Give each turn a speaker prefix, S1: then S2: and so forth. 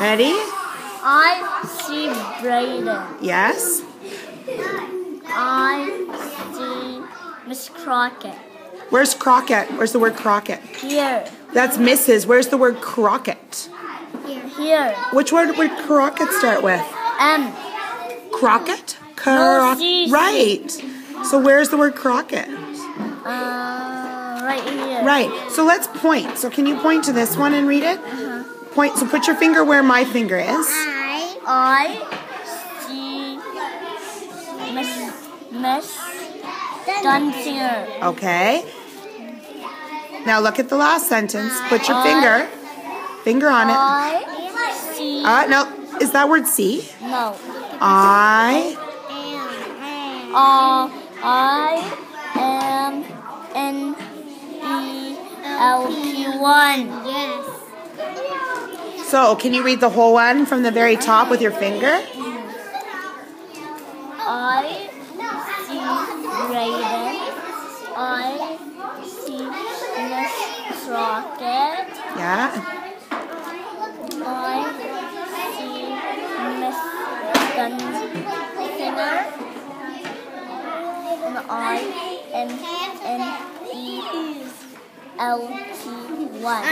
S1: Ready?
S2: I see Brayden.
S1: Yes.
S2: I see Miss Crockett.
S1: Where's Crockett? Where's the word Crockett?
S2: Here.
S1: That's Mrs. Where's the word Crockett?
S2: Here.
S1: Which word would Crockett start with?
S2: M.
S1: Crockett?
S2: No,
S1: Croc-
S2: C, C.
S1: right. So where's the word Crockett?
S2: Uh, right here.
S1: Right. So let's point. So can you point to this one and read it? Point. So put your finger where my finger is.
S2: I. I see Miss Miss Dunsiger.
S1: Okay. Now look at the last sentence. Put your finger, finger on it.
S2: I see.
S1: Uh, no, is that word see?
S2: no.
S1: I.
S2: Uh, I am N E L P one.
S1: So can you read the whole one from the very top with your finger?
S2: I see Raven. I see Miss Crockett.
S1: Yeah.
S2: I see Miss Dunsiger. And I am N E L P one.